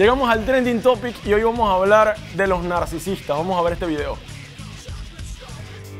Llegamos al trending topic y hoy vamos a hablar de los narcisistas. Vamos a ver este video.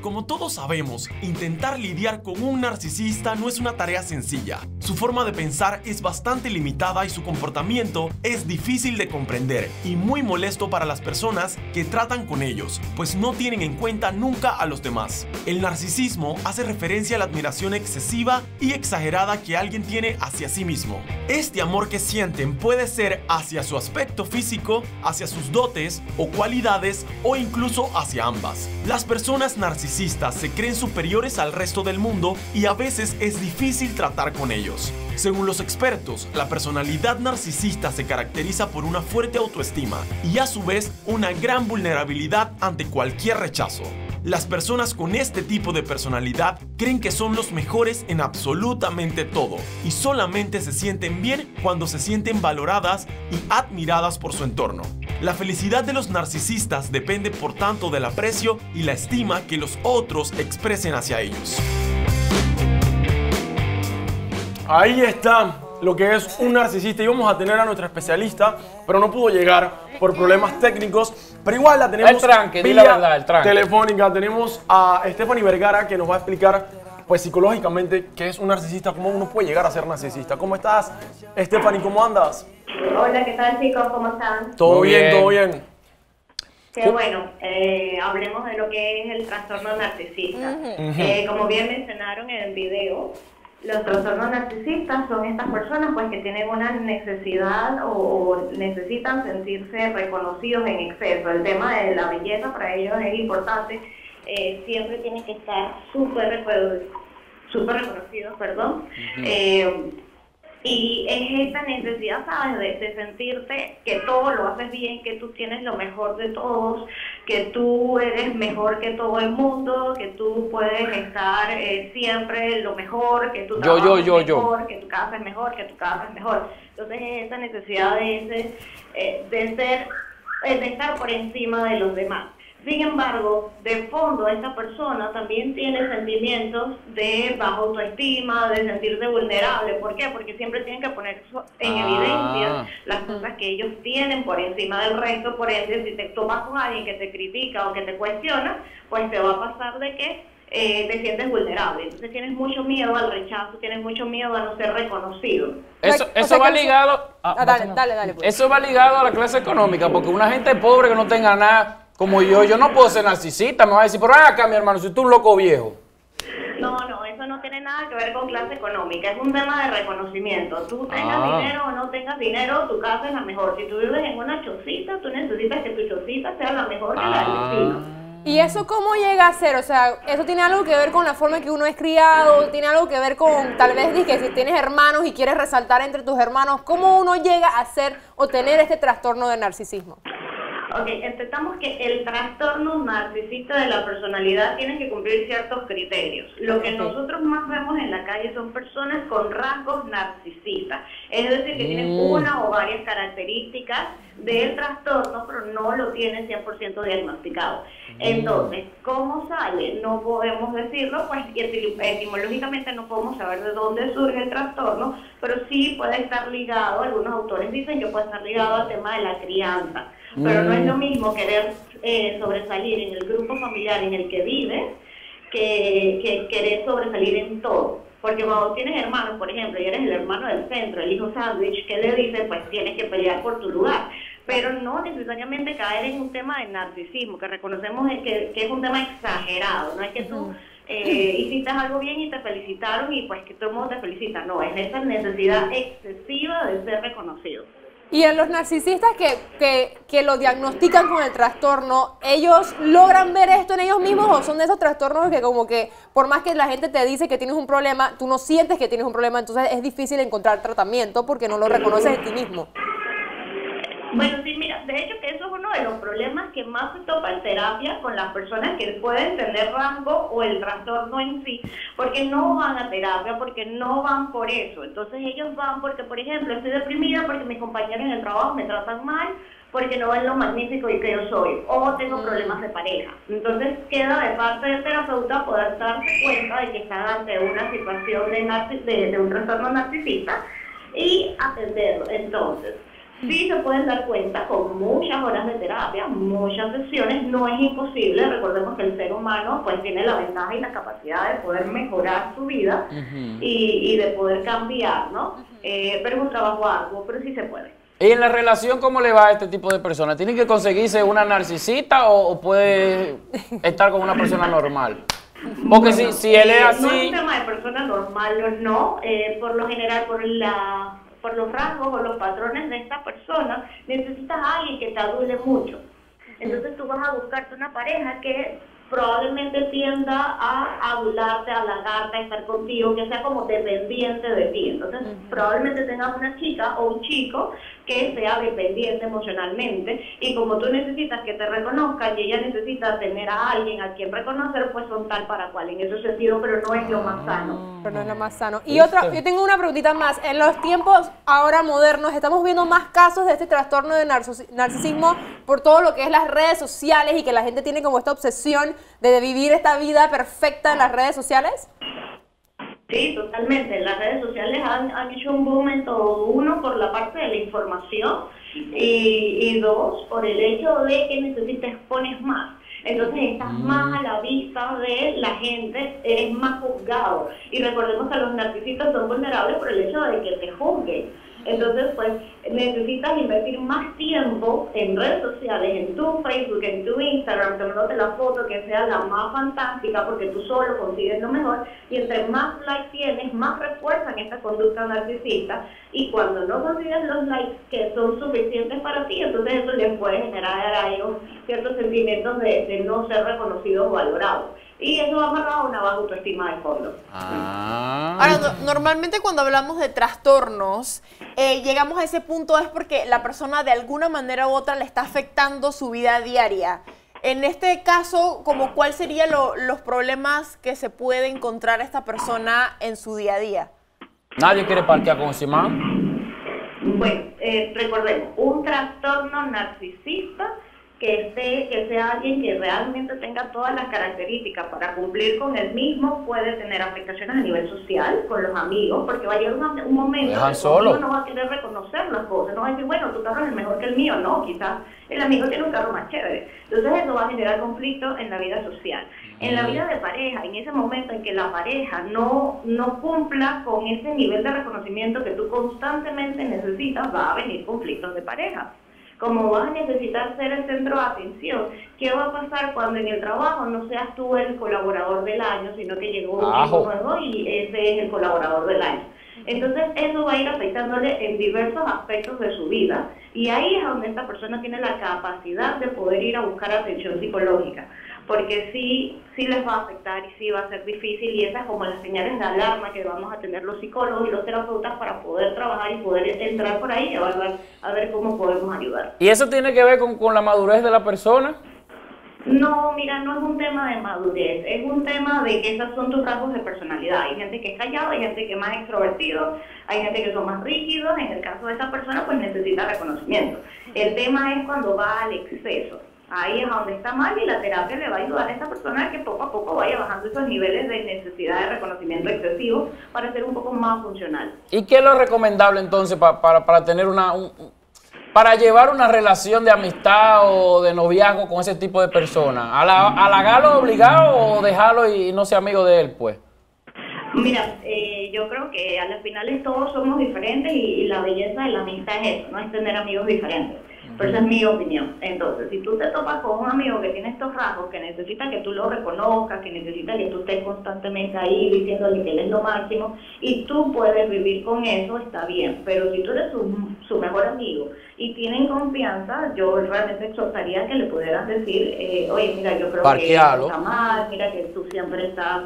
Como todos sabemos, intentar lidiar con un narcisista no es una tarea sencilla. Su forma de pensar es bastante limitada y su comportamiento es difícil de comprender y muy molesto para las personas que tratan con ellos, pues no tienen en cuenta nunca a los demás. El narcisismo hace referencia a la admiración excesiva y exagerada que alguien tiene hacia sí mismo. Este amor que sienten puede ser hacia su aspecto físico, hacia sus dotes o cualidades o incluso hacia ambas. Las personas narcisistas se creen superiores al resto del mundo y a veces es difícil tratar con ellos. Según los expertos, la personalidad narcisista se caracteriza por una fuerte autoestima y a su vez una gran vulnerabilidad ante cualquier rechazo. Las personas con este tipo de personalidad creen que son los mejores en absolutamente todo y solamente se sienten bien cuando se sienten valoradas y admiradas por su entorno. La felicidad de los narcisistas depende por tanto del aprecio y la estima que los otros expresen hacia ellos. Ahí está lo que es un narcisista. Íbamos a tener a nuestra especialista, pero no pudo llegar por problemas técnicos. Pero igual la tenemos el tranque, vía la verdad, el tranque. telefónica. Tenemos a Stephanie Vergara que nos va a explicar pues psicológicamente qué es un narcisista, cómo uno puede llegar a ser narcisista. ¿Cómo estás, Stephanie? ¿Cómo andas? Hola, ¿qué tal chicos? ¿Cómo están? Todo bien, todo bien. Qué bueno, eh, hablemos de lo que es el trastorno narcisista. Eh, como bien mencionaron en el video, los trastornos narcisistas son estas personas pues que tienen una necesidad o, necesitan sentirse reconocidos en exceso. El tema de la belleza para ellos es importante. Eh, siempre tienen que estar súper super reconocidos, perdón. Y es esta necesidad, ¿sabes?, de, sentirte que todo lo haces bien, que tú tienes lo mejor de todos, que tú eres mejor que todo el mundo, que tú puedes estar eh, siempre lo mejor, que tú yo, yo, yo, mejor, que tu casa es mejor, que tu casa es mejor. Entonces es esa necesidad de, ese, eh, de ser, de estar por encima de los demás. Sin embargo, de fondo esta persona también tiene sentimientos de baja autoestima, de sentirse vulnerable. ¿Por qué? Porque siempre tienen que poner en ah. evidencia las cosas que ellos tienen por encima del resto. Por ende, si te tomas con alguien que te critica o que te cuestiona, pues te va a pasar de que eh, te sientes vulnerable. Entonces tienes mucho miedo al rechazo, tienes mucho miedo a no ser reconocido. Eso, eso va ligado... Ah, ah, dale, dale, dale, pues. Eso va ligado a la clase económica, porque una gente pobre que no tenga nada como yo, yo no puedo ser narcisista, me va a decir, pero acá, mi hermano, si tú un loco viejo. No, no, eso no tiene nada que ver con clase económica, es un tema de reconocimiento. Tú tengas ah. dinero o no tengas dinero, tu casa es la mejor. Si tú vives en una chocita, tú necesitas que tu chocita sea la mejor que la del ah. vecino. ¿Y eso cómo llega a ser? O sea, ¿eso tiene algo que ver con la forma en que uno es criado? ¿Tiene algo que ver con, tal vez, que si tienes hermanos y quieres resaltar entre tus hermanos, cómo uno llega a ser o tener este trastorno de narcisismo? Ok, entendamos que el trastorno narcisista de la personalidad tiene que cumplir ciertos criterios. Lo que nosotros más vemos en la calle son personas con rasgos narcisistas, es decir, que tienen mm. una o varias características del trastorno, pero no lo tienen 100% diagnosticado. Mm. Entonces, ¿cómo sale? No podemos decirlo, pues etimológicamente no podemos saber de dónde surge el trastorno, pero sí puede estar ligado, algunos autores dicen que puede estar ligado al tema de la crianza pero no es lo mm. mismo querer eh, sobresalir en el grupo familiar en el que vives que, querer sobresalir en todo. Porque cuando tienes hermanos, por ejemplo, y eres el hermano del centro, el hijo sándwich, ¿qué le dice? Pues tienes que pelear por tu lugar. Pero no necesariamente caer en un tema de narcisismo, que reconocemos que, que es un tema exagerado. No es que tú eh, hiciste algo bien y te felicitaron y pues que todo el mundo te felicita. No, es esa necesidad excesiva de ser reconocido. Y en los narcisistas que, que, que, lo diagnostican con el trastorno, ¿ellos logran ver esto en ellos mismos o son de esos trastornos que como que por más que la gente te dice que tienes un problema, tú no sientes que tienes un problema, entonces es difícil encontrar tratamiento porque no lo reconoces en ti mismo? Bueno, sí, mira, de hecho que uno de los problemas que más se topa en terapia con las personas que pueden tener rango o el trastorno en sí, porque no van a terapia, porque no van por eso. Entonces ellos van porque, por ejemplo, estoy deprimida porque mis compañeros en el trabajo me tratan mal, porque no ven lo magnífico y que yo soy, o tengo mm. problemas de pareja. Entonces queda de parte del terapeuta poder darse cuenta de que está ante una situación de, de, de un trastorno narcisista y atenderlo. Entonces, Sí se pueden dar cuenta con muchas horas de terapia, muchas sesiones, no es imposible, recordemos que el ser humano pues tiene la ventaja y la capacidad de poder mejorar su vida y, y, de poder cambiar, ¿no? Eh, pero es un trabajo arduo, pero sí se puede. ¿Y en la relación cómo le va a este tipo de personas? ¿Tienen que conseguirse una narcisista o, puede estar con una persona normal? Porque si, si él es así... No es un tema de persona normal, no. Eh, por lo general, por la por los rasgos o los patrones de esta persona, necesitas a alguien que te adule mucho. Entonces tú vas a buscarte una pareja que probablemente tienda a adularte, a halagarte, a estar contigo, que sea como dependiente de ti. Entonces, probablemente tengas una chica o un chico que sea dependiente emocionalmente y como tú necesitas que te reconozcan y ella necesita tener a alguien a quien reconocer, pues son tal para cual en ese sentido, pero no es lo más sano. Pero no es lo más sano. Y otra, yo tengo una preguntita más. En los tiempos ahora modernos estamos viendo más casos de este trastorno de narcisismo por todo lo que es las redes sociales y que la gente tiene como esta obsesión de vivir esta vida perfecta en las redes sociales. Sí, totalmente. Las redes sociales han, han hecho un boom en todo. Uno, por la parte de la información y, dos, por el hecho de que necesitas expones más. Entonces estás mm. más a la vista de la gente, eres más juzgado. Y recordemos que los narcisistas son vulnerables por el hecho de que te juzguen. Entonces, pues necesitas invertir más tiempo en redes sociales, en tu Facebook, en tu Instagram, tomándote la foto que sea la más fantástica porque tú solo consigues lo mejor. Y entre más likes tienes, más refuerzan esta conducta narcisista. Y cuando no consigues los likes que son suficientes para ti, entonces eso les puede generar a ellos ciertos sentimientos de, de no ser reconocidos o valorados y eso va amarrado a una baja autoestima de fondo. Ah. Ahora, normalmente cuando hablamos de trastornos, eh, llegamos a ese punto es porque la persona de alguna manera u otra le está afectando su vida diaria. En este caso, como ¿cuáles serían los problemas que se puede encontrar esta persona en su día a día? Nadie quiere parquear con Simán. Bueno, eh, recordemos, un trastorno narcisista que, esté, que sea alguien que realmente tenga todas las características para cumplir con el mismo, puede tener afectaciones a nivel social, con los amigos, porque va a llegar un, momento que solo. no va a querer reconocer las cosas, no va a decir, bueno, tu carro es mejor que el mío, no, quizás el amigo tiene un carro más chévere. Entonces eso va a generar conflicto en la vida social. En la vida de pareja, en ese momento en que la pareja no, no cumpla con ese nivel de reconocimiento que tú constantemente necesitas, va a venir conflictos de pareja como vas a necesitar ser el centro de atención, ¿qué va a pasar cuando en el trabajo no seas tú el colaborador del año, sino que llegó un chico nuevo y ese es el colaborador del año? Entonces eso va a ir afectándole en diversos aspectos de su vida. Y ahí es donde esta persona tiene la capacidad de poder ir a buscar atención psicológica porque sí, sí les va a afectar y sí va a ser difícil y esas como las señales de alarma que vamos a tener los psicólogos y los terapeutas para poder trabajar y poder entrar por ahí y evaluar a ver cómo podemos ayudar. ¿Y eso tiene que ver con, con la madurez de la persona? No, mira, no es un tema de madurez, es un tema de que esos son tus rasgos de personalidad. Hay gente que es callada, hay gente que es más extrovertido, hay gente que son más rígidos. En el caso de esa persona, pues necesita reconocimiento. El tema es cuando va al exceso. Ahí es donde está mal y la terapia le va a ayudar a esta persona a que poco a poco vaya bajando esos niveles de necesidad de reconocimiento excesivo para ser un poco más funcional. ¿Y qué es lo recomendable entonces para, para, tener una... para llevar una relación de amistad o de noviazgo con ese tipo de personas? ¿Halagarlo obligado o dejarlo y no ser amigo de él, pues? Mira, eh, yo creo que a las finales todos somos diferentes y, y la belleza de la amistad es eso, no es tener amigos diferentes. Pero esa es mi opinión. Entonces, si tú te topas con un amigo que tiene estos rasgos, que necesita que tú lo reconozcas, que necesita que tú estés constantemente ahí diciéndole que él es lo máximo, y tú puedes vivir con eso, está bien. Pero si tú eres su, mejor amigo y tienen confianza, yo realmente exhortaría que le pudieras decir, eh, oye, mira, yo creo que está mal, mira que tú siempre estás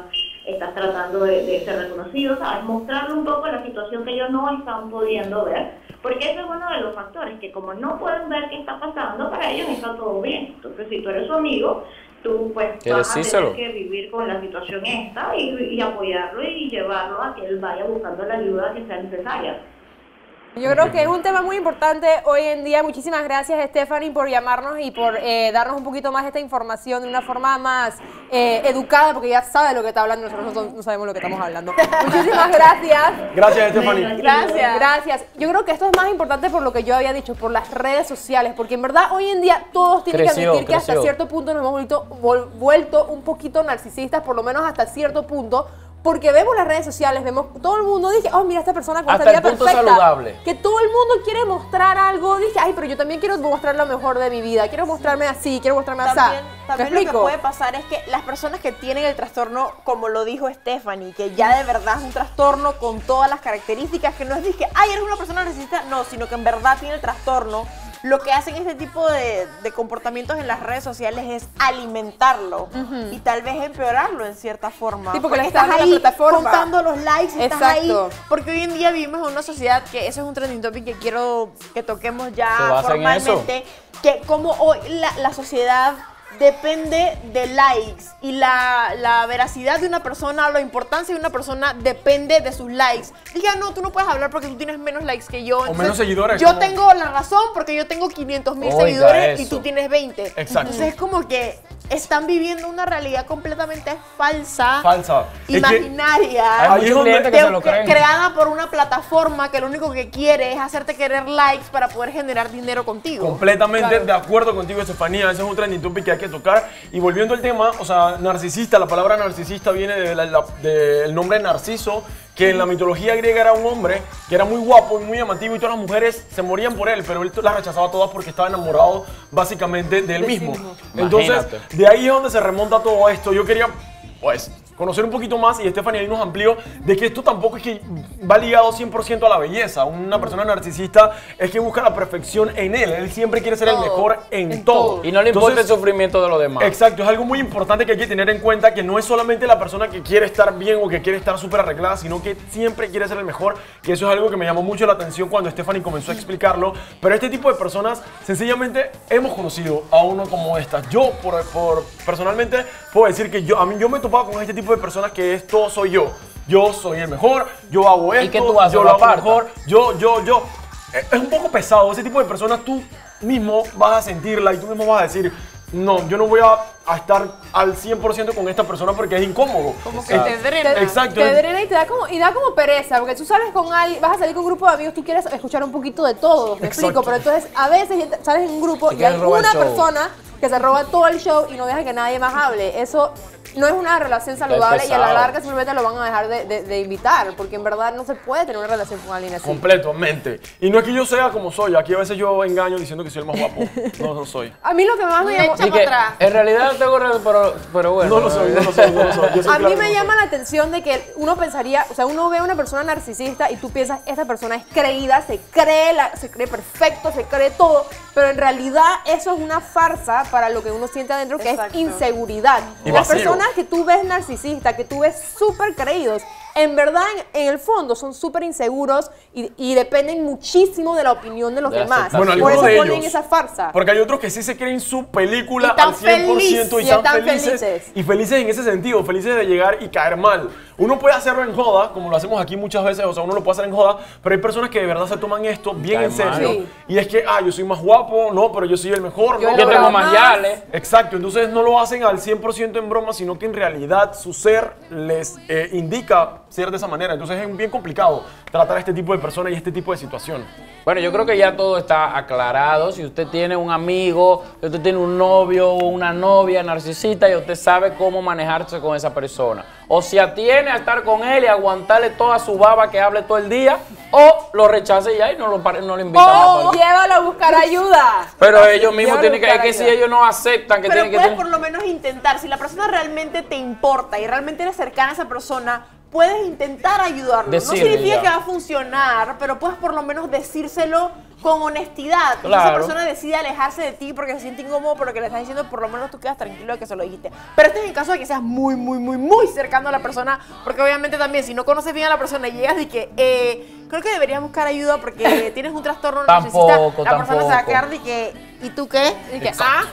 estás tratando de, de, ser reconocido, ¿sabes? Mostrarle un poco la situación que ellos no están pudiendo ver porque ese es uno de los factores, que como no pueden ver qué está pasando, para ellos está todo bien. Entonces, si tú eres su amigo, tú pues vas a tener que vivir con la situación esta y, apoyarlo y llevarlo a que él vaya buscando la ayuda que sea necesaria. Yo creo que es un tema muy importante hoy en día. Muchísimas gracias, Stephanie, por llamarnos y por eh, darnos un poquito más esta información de una forma más eh, educada, porque ya sabe lo que está hablando, nosotros no, no sabemos lo que estamos hablando. Muchísimas gracias. Gracias, Stephanie. Gracias. Gracias. Yo creo que esto es más importante por lo que yo había dicho, por las redes sociales, porque en verdad hoy en día todos tienen Creció, que admitir que hasta creció. cierto punto nos hemos vuelto, vuelto un poquito narcisistas, por lo menos hasta cierto punto. Porque vemos las redes sociales, vemos todo el mundo, dije, oh, mira esta persona con esta vida perfecta. saludable. Que todo el mundo quiere mostrar algo, dije, ay, pero yo también quiero mostrar lo mejor de mi vida, quiero mostrarme así, quiero mostrarme así. También, ¿Me también lo que puede pasar es que las personas que tienen el trastorno, como lo dijo Stephanie, que ya de verdad es un trastorno con todas las características, que no es dije, ay, eres una persona narcisista, no, sino que en verdad tiene el trastorno. Lo que hacen este tipo de, de comportamientos en las redes sociales es alimentarlo y tal vez empeorarlo en cierta forma. Sí, porque le estás ahí la plataforma. contando los likes, estás Exacto. ahí. Porque hoy en día vivimos en una sociedad que eso es un trending topic que quiero que toquemos ya formalmente que como hoy la, la sociedad depende de likes y la, la veracidad de una persona, la importancia de una persona depende de sus likes. Diga, no, tú no puedes hablar porque tú tienes menos likes que yo. Entonces, menos seguidores, Yo tengo la razón porque yo tengo 500 mil seguidores y tú tienes 20. Exacto. Entonces es como que están viviendo una realidad completamente falsa, Falsa. Es que- imaginaria, Hay Ahí es muchos donde- clientes que de- se lo que- creen. creada por una plataforma que lo único que quiere es hacerte querer likes para poder generar dinero contigo. Completamente de acuerdo contigo, Estefanía. Ese es un trending topic que hay que tocar. Y volviendo al tema, o sea, narcisista, la palabra narcisista viene de del nombre Narciso, que en la mitología griega era un hombre que era muy guapo y muy llamativo y todas las mujeres se morían por él, pero él las rechazaba todas porque estaba enamorado básicamente de él mismo. Entonces, de ahí es donde se remonta todo esto. Yo quería, pues, conocer un poquito más y Stephanie ahí nos amplió de que esto tampoco es que va ligado 100% a la belleza. Una persona narcisista es que busca la perfección en él. Él siempre quiere ser el mejor en, En todo. todo. Y no le importa el Entonces, sufrimiento de los demás. Exacto, es algo muy importante que hay que tener en cuenta que no es solamente la persona que quiere estar bien o que quiere estar súper arreglada, sino que siempre quiere ser el mejor. Y eso es algo que me llamó mucho la atención cuando Stephanie comenzó a explicarlo. Pero este tipo de personas, sencillamente hemos conocido a uno como estas. Yo, por, por- personalmente, puedo decir que yo, a mí, yo me he topado con este tipo de personas que esto soy yo. Yo soy el mejor, yo hago esto, qué tú haces? yo ¿Lo hago apartas? mejor, yo, yo, yo. Es es un poco pesado. Ese tipo de personas tú mismo vas a sentirla y tú mismo vas a decir, no, yo no voy a, a estar al 100% con esta persona porque es incómodo. Como que te drena. Te, Exacto. te drena y te da como, y da como pereza, porque tú sales con alguien, vas a salir con un grupo de amigos, tú quieres escuchar un poquito de todo, me Exacto. explico, pero entonces a veces sales en un grupo y quieres hay una show. persona que se roba todo el show y no deja que nadie más hable. Eso no es una relación saludable y a la larga simplemente lo van a dejar de, de- de invitar, porque en verdad no se puede tener una relación con alguien así. Completamente. Y no es que yo sea como soy, aquí a veces yo engaño diciendo que soy el más guapo. No, no soy. A mí lo que más me que, atrás. en realidad tengo re- pero, pero bueno. No lo soy, no lo soy, no lo soy. Yo soy A claro mí me no llama la atención de que uno pensaría, o sea, uno ve a una persona narcisista y tú piensas, esta persona es creída, se cree, la- se cree perfecto, se cree todo, pero en realidad eso es una farsa para lo que uno siente adentro, que Exacto. es inseguridad. Y Las vacío. personas que tú ves narcisistas, que tú ves súper creídos, en verdad, en, en el fondo, son súper inseguros y, y dependen muchísimo de la opinión de los De demás. Bueno, Por algunos eso de ponen ellos. esa farsa. Porque hay otros que sí se creen su película al 100% y, felices, y están, están felices, felices. Y felices en ese sentido, felices de llegar y caer mal. Uno puede hacerlo en joda, como lo hacemos aquí muchas veces, o sea, uno lo puede hacer en joda, pero hay personas que de verdad se toman esto bien en serio. Sí. Y es que, ah, yo soy más guapo, no, pero yo soy el mejor, Yo no, Yo tengo más. más yales. Exacto, entonces no lo hacen al 100% en broma, sino que en realidad su ser les eh, indica ser de esa manera. Entonces es bien complicado tratar a este tipo de personas y este tipo de situación. Bueno, yo creo que ya todo está aclarado. Si usted tiene un amigo, si usted tiene un novio o una novia narcisista, y usted sabe cómo manejarse con esa persona. O se atiene a estar con él y aguantarle toda su baba que hable todo el día, o lo rechace ya y no lo, no lo invita más. ¡Oh! Llévalo a buscar ayuda. Pero ellos mismos tienen que, es que si ellos no aceptan que Pero tienen que puedes tener... por lo menos intentar. Si la persona realmente te importa y realmente eres cercana a esa persona, puedes intentar ayudarlo. Decirle no significa ya. que va a funcionar, pero puedes por lo menos decírselo con honestidad. Y esa Claro. persona decide alejarse de ti porque se siente incómodo, pero que le estás diciendo, por lo menos tú quedas tranquilo de que se lo dijiste. Pero este es el caso de que seas muy, muy, muy, muy cercano a la persona, porque obviamente también si no conoces bien a la persona y llegas y que eh, creo que deberías buscar ayuda porque tienes un trastorno Tampoco, la persona se va a quedar de que, ¿y tú qué? Y que, ah.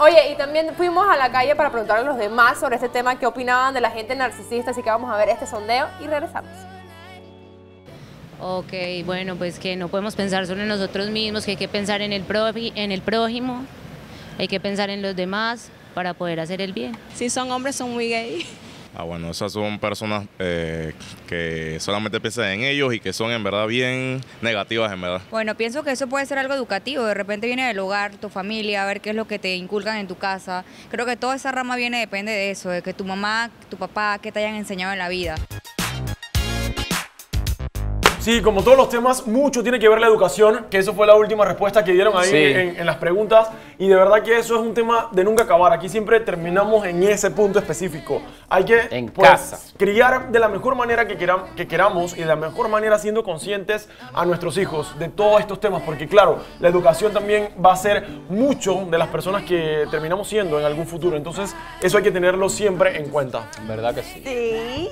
Oye, y también fuimos a la calle para preguntarle a los demás sobre este tema, qué opinaban de la gente narcisista, así que vamos a ver este sondeo y regresamos. Ok, bueno, pues que no podemos pensar solo en nosotros mismos, que hay que pensar en el, en el prójimo, hay que pensar en los demás para poder hacer el bien. Si son hombres, son muy gay. Ah, bueno, esas son personas eh, que solamente piensan en ellos y que son en verdad bien negativas, en verdad. Bueno, pienso que eso puede ser algo educativo. De repente viene del hogar, tu familia, a ver qué es lo que te inculcan en tu casa. Creo que toda esa rama viene, depende de eso, de que tu mamá, tu papá, qué te hayan enseñado en la vida. Sí, como todos los temas, mucho tiene que ver la educación, que eso fue la última respuesta que dieron ahí Sí. en, en las preguntas. Y de verdad que eso es un tema de nunca acabar. Aquí siempre terminamos en ese punto específico. Hay que En pues, casa. criar de la mejor manera que, queram- que queramos y de la mejor manera siendo conscientes a nuestros hijos de todos estos temas. Porque claro, la educación también va a ser mucho de las personas que terminamos siendo en algún futuro. Entonces, eso hay que tenerlo siempre en cuenta. ¿Verdad que sí? Sí.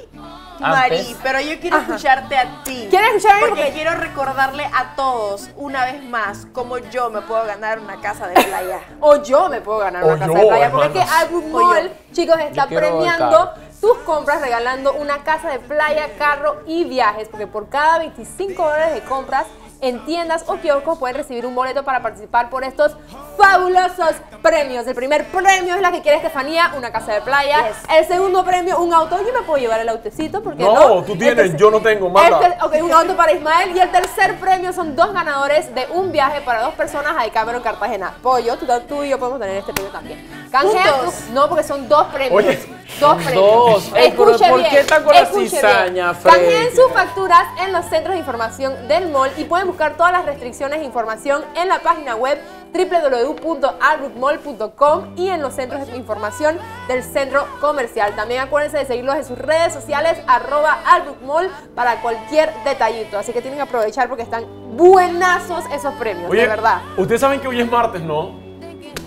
Mari, pero yo quiero escucharte a ti. ¿Quieres Porque quiero recordarle a todos, una vez más, cómo yo me puedo ganar una casa de playa. O yo me puedo ganar O una casa de playa. Porque es que hermanos. Mall, chicos, está premiando tus compras regalando una casa de playa, carro y viajes. Porque por cada 25 dólares de compras en tiendas o kioscos pueden recibir un boleto para participar por estos fabulosos premios. El primer premio es la que quiere Estefanía, una casa de playa. El segundo premio, un auto. Yo me puedo llevar el autocito porque no. No, tú tienes, tercer- yo no tengo, ter- ok, un auto para Ismael. Y el tercer premio son dos ganadores de un viaje para dos personas a Cameron, Cartagena. Pollo, tú, tú y yo podemos tener este premio también. Canje, Juntos. tú- no, porque son dos premios. Oye. Dos premios. Dos. Ey, pero Escuche ¿por bien, qué tan con la cizaña? Canjeen sus facturas en los centros de información del mall y pueden buscar todas las restricciones e información en la página web www.albrookmall.com y en los centros de información del centro comercial. También acuérdense de seguirlos en sus redes sociales, arroba albrookmall, para cualquier detallito. Así que tienen que aprovechar porque están buenazos esos premios, de verdad. ustedes saben que hoy es martes, ¿no?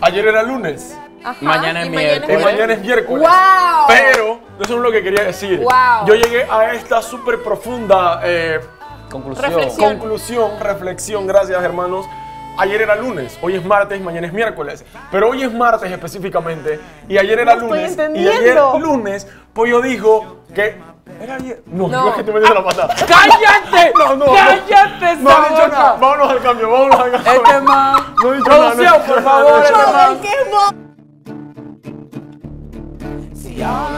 Ayer era lunes. Ajá. Mañana es y mañana es Y miércoles. mañana es miércoles. ¡Wow! Pero eso no es lo que quería decir. Wow. Yo llegué a esta súper profunda eh, Conclusión. Reflexión. conclusión, reflexión, gracias hermanos. Ayer era lunes, hoy es martes, mañana es miércoles. Pero hoy es martes específicamente. Y ayer era No estoy lunes. Y ayer lunes, Pollo dijo que. ¿Era ayer? No, No. no. es que te metí la patada. ¡Cállate! No, no. no. ¡Cállate No esa ha dicho nada. Vámonos al cambio, vámonos al cambio. Este man. No he dicho nada, no por no favor, este man. Y'all